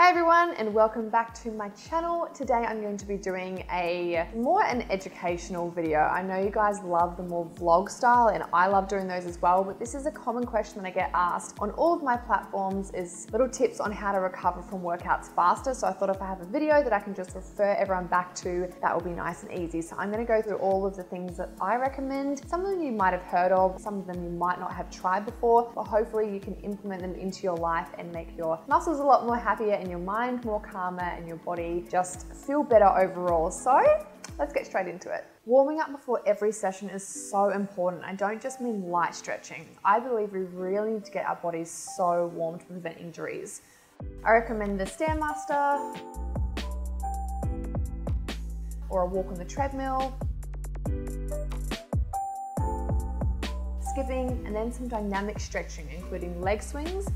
Hey everyone and welcome back to my channel. Today I'm going to be doing a more an educational video. I know you guys love the more vlog style and I love doing those as well, but this is a common question that I get asked on all of my platforms is little tips on how to recover from workouts faster. So I thought if I have a video that I can just refer everyone back to, that will be nice and easy. So I'm gonna go through all of the things that I recommend. Some of them you might have heard of, some of them you might not have tried before, but hopefully you can implement them into your life and make your muscles a lot more happier and your mind more calmer and your body just feel better overall. So let's get straight into it. Warming up before every session is so important. I don't just mean light stretching. I believe we really need to get our bodies so warm to prevent injuries. I recommend the Stairmaster or a walk on the treadmill, skipping, and then some dynamic stretching, including leg swings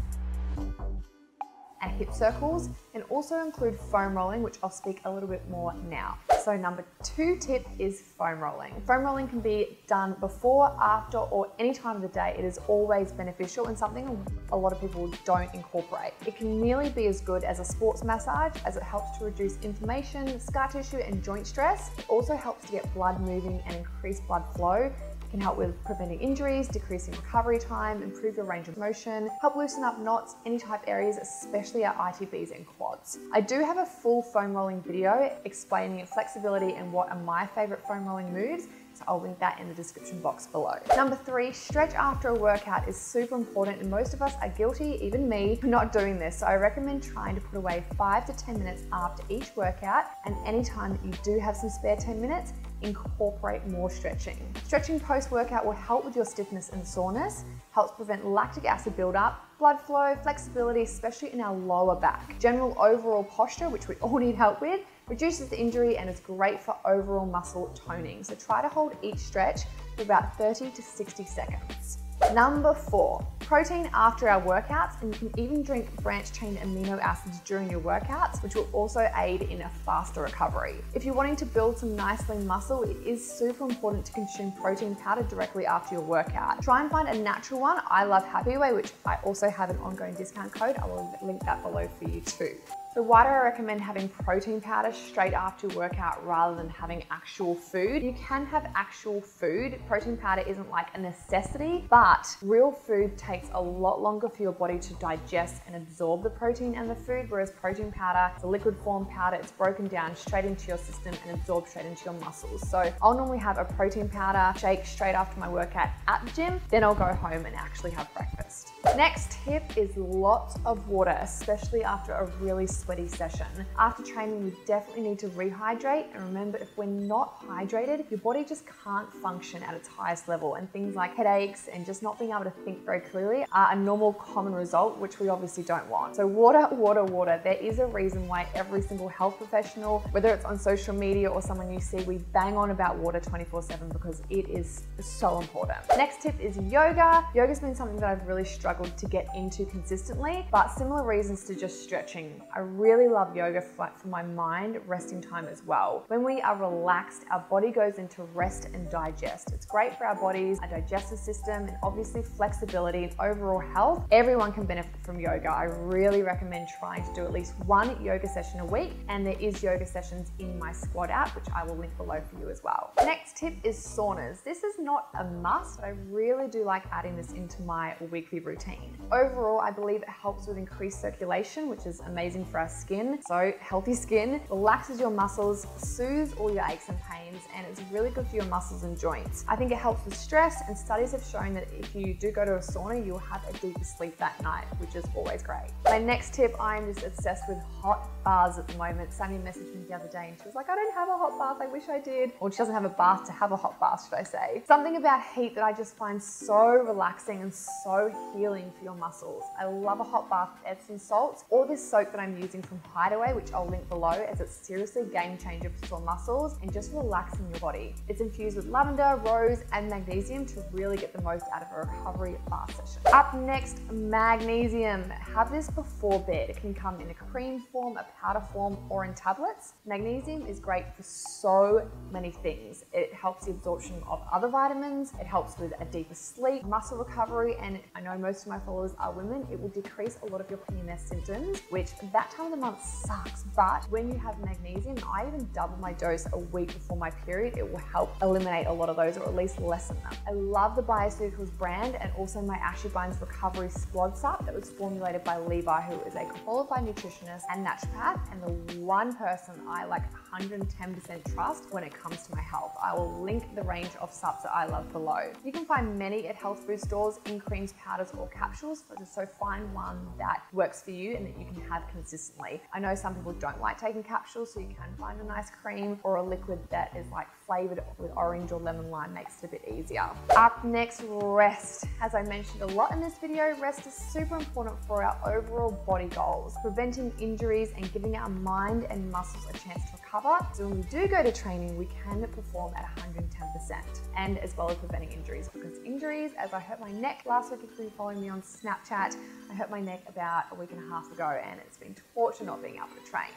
and hip circles, and also include foam rolling, which I'll speak a little bit more now. So number two tip is foam rolling. Foam rolling can be done before, after, or any time of the day. It is always beneficial and something a lot of people don't incorporate. It can nearly be as good as a sports massage as it helps to reduce inflammation, scar tissue, and joint stress. It also helps to get blood moving and increase blood flow can help with preventing injuries, decreasing recovery time, improve your range of motion, help loosen up knots, any type areas, especially our ITBs and quads. I do have a full foam rolling video explaining flexibility and what are my favorite foam rolling moves, so I'll link that in the description box below. Number three, stretch after a workout is super important and most of us are guilty, even me, for not doing this. So I recommend trying to put away five to 10 minutes after each workout and anytime that you do have some spare 10 minutes, incorporate more stretching. Stretching post-workout will help with your stiffness and soreness, helps prevent lactic acid buildup, blood flow, flexibility, especially in our lower back. General overall posture, which we all need help with, reduces the injury and is great for overall muscle toning. So try to hold each stretch for about 30 to 60 seconds. Number four, protein after our workouts, and you can even drink branched chain amino acids during your workouts, which will also aid in a faster recovery. If you're wanting to build some nice lean muscle, it is super important to consume protein powder directly after your workout. Try and find a natural one. I love Happy Way, which I also have an ongoing discount code. I will link that below for you too. So why do I recommend having protein powder straight after workout rather than having actual food? You can have actual food. Protein powder isn't like a necessity, but real food takes a lot longer for your body to digest and absorb the protein and the food, whereas protein powder, a liquid form powder, it's broken down straight into your system and absorbed straight into your muscles. So I'll normally have a protein powder shake straight after my workout at the gym, then I'll go home and actually have breakfast. Next tip is lots of water, especially after a really sweaty session. After training, you definitely need to rehydrate. And remember, if we're not hydrated, your body just can't function at its highest level. And things like headaches and just not being able to think very clearly are a normal common result, which we obviously don't want. So water, water, water. There is a reason why every single health professional, whether it's on social media or someone you see, we bang on about water 24 seven because it is so important. Next tip is yoga. Yoga's been something that I've really struggled to get into consistently, but similar reasons to just stretching. I really love yoga for, for my mind, resting time as well. When we are relaxed, our body goes into rest and digest. It's great for our bodies, our digestive system, and obviously flexibility and overall health. Everyone can benefit from yoga. I really recommend trying to do at least one yoga session a week, and there is yoga sessions in my Squad app, which I will link below for you as well. Next tip is saunas. This is not a must, but I really do like adding this into my weekly routine. Overall, I believe it helps with increased circulation, which is amazing for our skin. So healthy skin relaxes your muscles, soothes all your aches and pains, and it's really good for your muscles and joints. I think it helps with stress, and studies have shown that if you do go to a sauna, you'll have a deeper sleep that night, which is always great. My next tip, I'm just obsessed with hot baths at the moment. Sammy messaged me the other day and she was like, I don't have a hot bath, I wish I did. Or she doesn't have a bath to have a hot bath, should I say. Something about heat that I just find so relaxing and so healing for your muscles. I love a hot bath with Epsom salts or this soap that I'm using from Hideaway, which I'll link below as it's seriously game changer for sore muscles and just relaxing your body. It's infused with lavender, rose, and magnesium to really get the most out of a recovery bath session. Up next, magnesium. Have this before bed. It can come in a cream form, a powder form, or in tablets. Magnesium is great for so many things. It helps the absorption of other vitamins, it helps with a deeper sleep, muscle recovery, and I know most of my followers are women, it will decrease a lot of your PMS symptoms, which that time of the month sucks, but when you have magnesium, I even double my dose a week before my period. It will help eliminate a lot of those or at least lessen them. I love the Bioceuticals brand and also my Ashwagandha Recovery Squad Sup that was formulated by Levi, who is a qualified nutritionist and naturopath and the one person I like 110% trust when it comes to my health. I will link the range of subs that I love below. You can find many at health food stores in creams, powders, or capsules, so find one that works for you and that you can have consistently. I know some people don't like taking capsules, so you can find a nice cream or a liquid that is like flavored with orange or lemon lime makes it a bit easier. Up next, rest. As I mentioned a lot in this video, rest is super important for our overall body goals, preventing injuries and giving our mind and muscles a chance to recover. So when we do go to training, we can perform at 110% and as well as preventing injuries because injuries, as I hurt my neck last week if been following me on Snapchat, I hurt my neck about a week and a half ago and it's been torture not being able to train.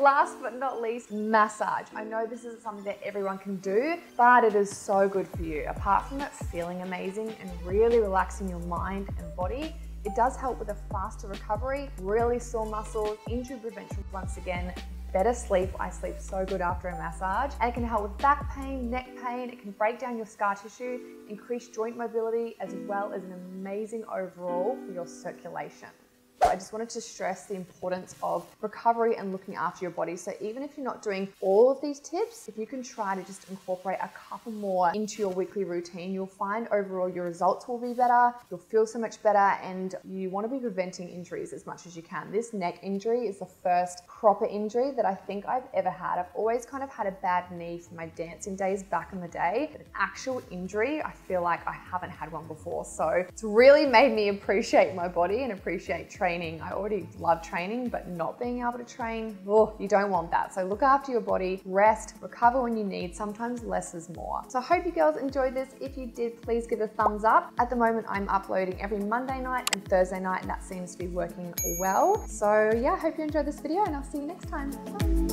Last but not least, massage. I know this isn't something that everyone can do, but it is so good for you. Apart from it feeling amazing and really relaxing your mind and body, it does help with a faster recovery, really sore muscles, injury prevention once again, better sleep. I sleep so good after a massage. And it can help with back pain, neck pain. It can break down your scar tissue, increase joint mobility, as well as an amazing overall for your circulation. I just wanted to stress the importance of recovery and looking after your body. So even if you're not doing all of these tips, if you can try to just incorporate a couple more into your weekly routine, you'll find overall your results will be better, you'll feel so much better, and you want to be preventing injuries as much as you can. This neck injury is the first proper injury that I think I've ever had. I've always kind of had a bad knee from my dancing days back in the day, but an actual injury, I feel like I haven't had one before. So it's really made me appreciate my body and appreciate training training. I already love training, but not being able to train, oh, you don't want that. So look after your body, rest, recover when you need. Sometimes less is more. So I hope you girls enjoyed this. If you did, please give a thumbs up. At the moment, I'm uploading every Monday night and Thursday night, and that seems to be working well. So yeah, I hope you enjoyed this video and I'll see you next time. Bye.